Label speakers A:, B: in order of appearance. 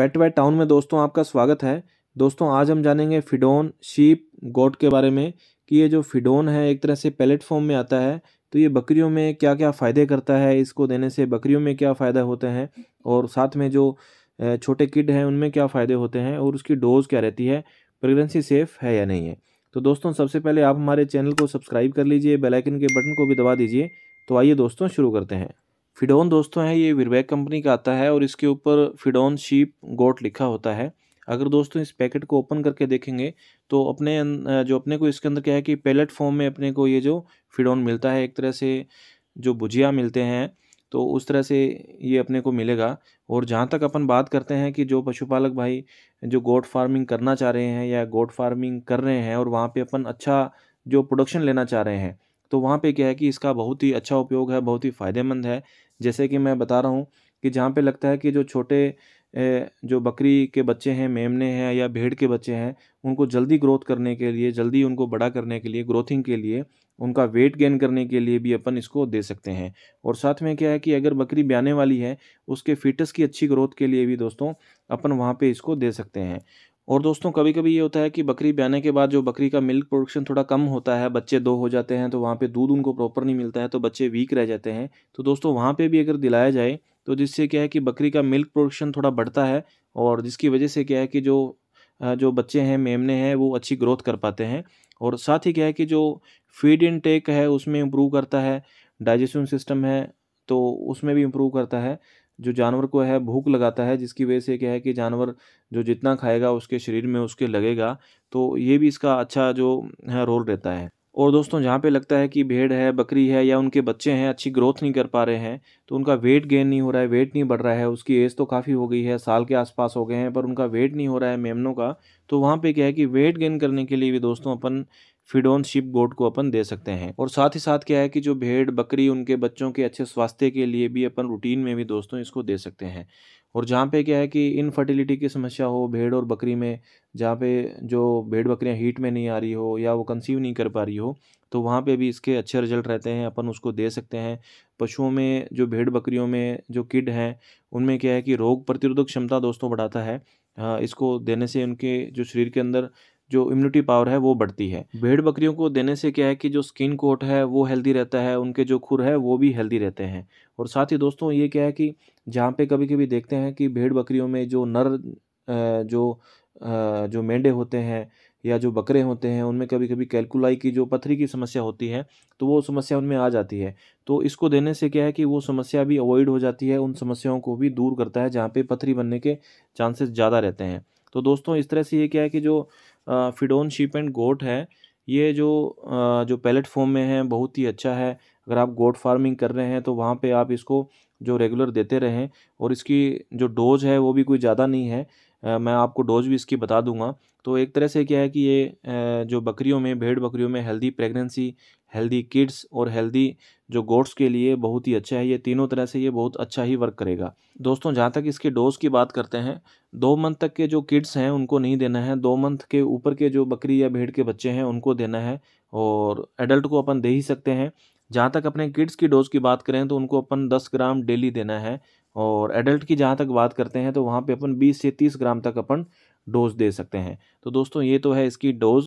A: पेट wait town में दोस्तों आपका स्वागत है। दोस्तों, आज हम जानेंगे फिडोन शीप गोट के बारे में कि ये जो फिडोन है, एक तरह से पैलेट फॉर्म में आता है। तो ये बकरियों में क्या क्या फ़ायदे करता है, इसको देने से बकरियों में क्या फ़ायदा होते हैं और साथ में जो छोटे किड हैं, उनमें क्या फ़ायदे होते हैं और उसकी डोज़ क्या रहती है प्रेगनेंसी सेफ़ है या नहीं है। तो दोस्तों, सबसे पहले आप हमारे चैनल को सब्सक्राइब कर लीजिए बेलाइकन के बटन को भी दबा दीजिए। तो आइए दोस्तों, शुरू करते हैं। फिडोन दोस्तों है, ये विरबैक कंपनी का आता है और इसके ऊपर फिडोन शीप गोट लिखा होता है। अगर दोस्तों इस पैकेट को ओपन करके देखेंगे तो अपने जो अपने को इसके अंदर क्या है कि पैलेट फॉर्म में अपने को ये जो फिडोन मिलता है, एक तरह से जो भुजिया मिलते हैं तो उस तरह से ये अपने को मिलेगा। और जहाँ तक अपन बात करते हैं कि जो पशुपालक भाई जो गोट फ़ार्मिंग करना चाह रहे हैं या गोट फ़ार्मिंग कर रहे हैं और वहाँ पे अपन अच्छा जो प्रोडक्शन लेना चाह रहे हैं तो वहाँ पे क्या है कि इसका बहुत ही अच्छा उपयोग है, बहुत ही फ़ायदेमंद है। जैसे कि मैं बता रहा हूँ कि जहाँ पे लगता है कि जो छोटे जो बकरी के बच्चे हैं, मेमने हैं या भेड़ के बच्चे हैं, उनको जल्दी ग्रोथ करने के लिए, जल्दी उनको बड़ा करने के लिए, ग्रोथिंग के लिए, उनका वेट गेन करने के लिए भी अपन इसको दे सकते हैं। और साथ में क्या है कि अगर बकरी ब्याने वाली है, उसके फीटस की अच्छी ग्रोथ के लिए भी दोस्तों, अपन वहाँ पे इसको दे सकते हैं। और दोस्तों कभी कभी ये होता है कि बकरी ब्याने के बाद जो बकरी का मिल्क प्रोडक्शन थोड़ा कम होता है, बच्चे दो हो जाते हैं तो वहाँ पे दूध उनको प्रॉपर नहीं मिलता है तो बच्चे वीक रह जाते हैं। तो दोस्तों, वहाँ पे भी अगर दिलाया जाए तो जिससे क्या है कि बकरी का मिल्क प्रोडक्शन थोड़ा बढ़ता है और जिसकी वजह से क्या है कि जो जो बच्चे हैं, मेमने हैं, वो अच्छी ग्रोथ कर पाते हैं। और साथ ही क्या है कि जो फ़ीड इनटेक है, उसमें इम्प्रूव करता है डाइजेशन सिस्टम है तो उसमें भी इम्प्रूव करता है। जो जानवर को है, भूख लगाता है, जिसकी वजह से क्या है कि जानवर जो जितना खाएगा, उसके शरीर में उसके लगेगा तो ये भी इसका अच्छा जो है, रोल रहता है। और दोस्तों, जहाँ पे लगता है कि भेड़ है, बकरी है या उनके बच्चे हैं, अच्छी ग्रोथ नहीं कर पा रहे हैं तो उनका वेट गेन नहीं हो रहा है वेट नहीं बढ़ रहा है, उसकी एज तो काफ़ी हो गई है, साल के आसपास हो गए हैं, पर उनका वेट नहीं हो रहा है मेमनों का तो वहाँ पे क्या है कि वेट गेन करने के लिए भी दोस्तों अपन फिडोन शिप गोट को अपन दे सकते हैं। और साथ ही साथ क्या है कि जो भेड़, बकरी उनके बच्चों के अच्छे स्वास्थ्य के लिए भी अपन रूटीन में भी दोस्तों इसको दे सकते हैं। और जहाँ पे क्या है कि इनफर्टिलिटी की समस्या हो, भेड़ और बकरी में, जहाँ पे जो भेड़ बकरियाँ हीट में नहीं आ रही हो या वो कंसीव नहीं कर पा रही हो तो वहाँ पे भी इसके अच्छे रिज़ल्ट रहते हैं, अपन उसको दे सकते हैं। पशुओं में जो भेड़ बकरियों में जो किड हैं, उनमें क्या है कि रोग प्रतिरोधक क्षमता दोस्तों बढ़ाता है, इसको देने से उनके जो शरीर के अंदर जो इम्यूनिटी पावर है, वो बढ़ती है। भेड़ बकरियों को देने से क्या है कि जो स्किन कोट है, वो हेल्दी रहता है, उनके जो खुर है, वो भी हेल्दी रहते हैं। और साथ ही दोस्तों, ये क्या है कि जहाँ पे कभी कभी देखते हैं कि भेड़ बकरियों में जो नर जो जो मेंढे होते हैं या जो बकरे होते हैं, उनमें कभी कभी कैलकुलाई की जो पथरी की समस्या होती है तो वो समस्या उनमें आ जाती है। तो इसको देने से क्या है कि वो समस्या भी अवॉइड हो जाती है, उन समस्याओं को भी दूर करता है, जहाँ पे पथरी बनने के चांसेस ज़्यादा रहते हैं। तो दोस्तों, इस तरह से ये क्या है कि जो फिडोन शीप एंड गोट है। ये जो जो पैलेट फॉर्म में है, बहुत ही अच्छा है। अगर आप गोट फ़ार्मिंग कर रहे हैं तो वहाँ पे आप इसको जो रेगुलर देते रहें और इसकी जो डोज है, वो भी कोई ज़्यादा नहीं है। मैं आपको डोज भी इसकी बता दूँगा। तो एक तरह से क्या है कि ये जो बकरियों में, भेड़ बकरियों में हेल्दी प्रेगनेंसी हेल्दी किड्स और हेल्दी जो गोट्स के लिए बहुत ही अच्छा है। ये तीनों तरह से ये बहुत अच्छा ही वर्क करेगा। दोस्तों, जहाँ तक इसके डोज की बात करते हैं, दो मंथ तक के जो किड्स हैं, उनको नहीं देना है। दो मंथ के ऊपर के जो बकरी या भेड़ के बच्चे हैं, उनको देना है और एडल्ट को अपन दे ही सकते हैं। जहाँ तक अपने किड्स की डोज की बात करें तो उनको अपन दस ग्राम डेली देना है। और एडल्ट की जहाँ तक बात करते हैं तो वहाँ पे अपन बीस से तीस ग्राम तक अपन डोज दे सकते हैं। तो दोस्तों, ये तो है इसकी डोज